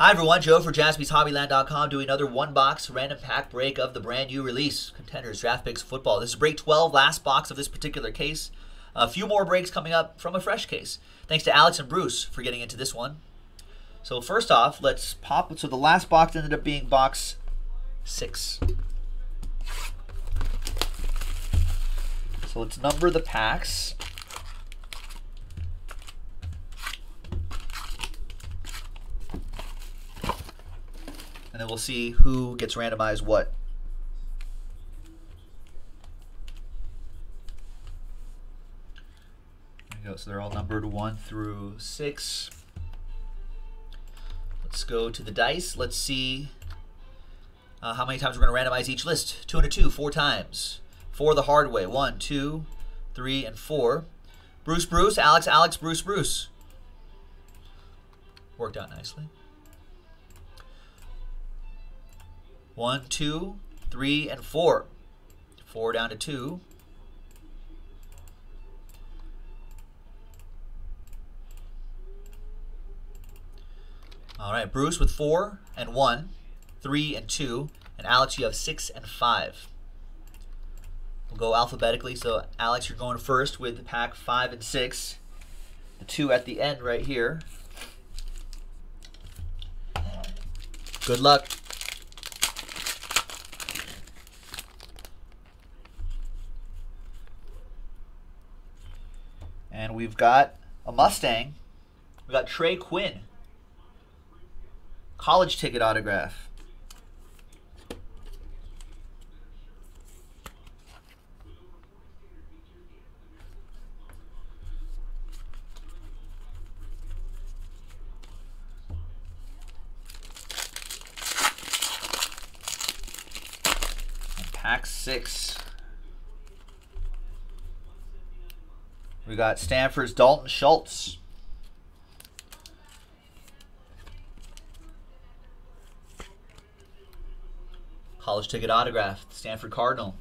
Hi everyone, Joe for JaspysHobbyland.com doing another one box random pack break of the brand new release, Contenders Draft Picks Football. This is break 12, last box of this particular case. A few more breaks coming up from a fresh case. Thanks to Alex and Bruce for getting into this one. So first off, let's pop. So the last box ended up being box six. So let's number the packs. And then we'll see who gets randomized what. Go. So they're all numbered 1 through 6. Let's go to the dice. Let's see uh, how many times we're going to randomize each list. 2 and a 2, four times. For the hard way. One, two, three, and 4. Bruce, Bruce, Alex, Alex, Bruce, Bruce. Worked out nicely. One, two, three, and four. Four down to two. All right, Bruce with four and one, three and two, and Alex, you have six and five. We'll go alphabetically. So, Alex, you're going first with the pack five and six. The two at the end right here. Good luck. And we've got a Mustang. We've got Trey Quinn. College ticket autograph. Pack six. We got Stanford's Dalton Schultz. College ticket autograph, Stanford Cardinal.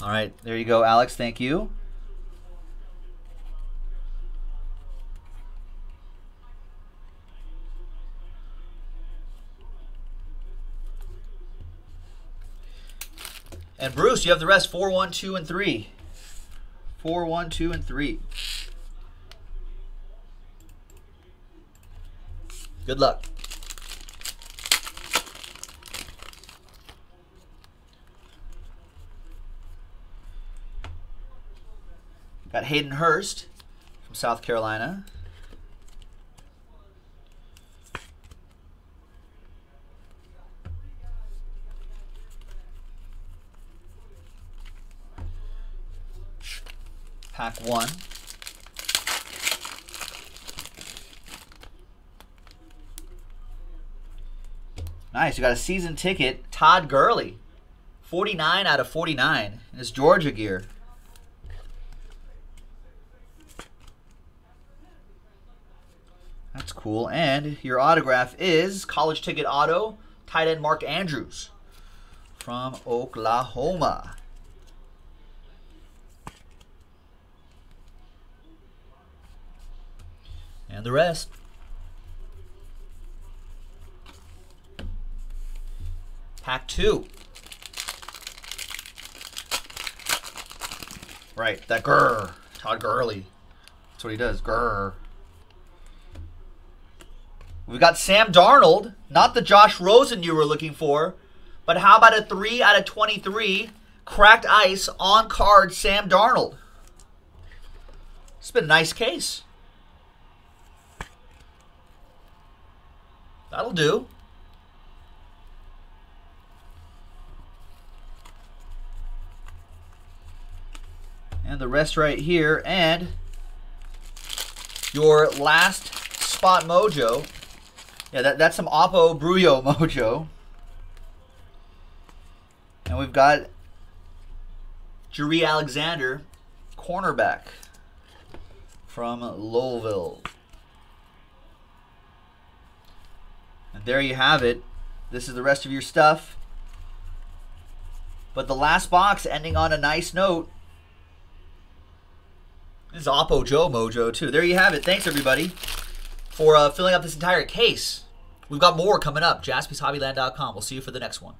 All right, there you go, Alex. Thank you. And Bruce, you have the rest 4, 1, 2, and 3. 4, 1, 2, and 3. Good luck. Got Hayden Hurst from South Carolina. Pack one. Nice. You got a season ticket. Todd Gurley. 49 out of 49. And It's Georgia gear. That's cool. And your autograph is college ticket auto, tight end Mark Andrews from Oklahoma. And the rest. Pack two. Right, that grr. Todd Gurley. That's what he does. Grr. We've got Sam Darnold, not the Josh Rosen you were looking for, but how about a 3 out of 23 cracked ice on card Sam Darnold? It's been a nice case. That'll do. And the rest right here. And your last spot mojo. Yeah, that, that's some Oppo Bruyo mojo. And we've got Jaire Alexander, cornerback from Louisville. There you have it. This is the rest of your stuff. But the last box ending on a nice note. This is Oppo Joe Mojo, too. There you have it. Thanks, everybody, for uh, filling up this entire case. We've got more coming up. JaspysHobbyland.com. We'll see you for the next one.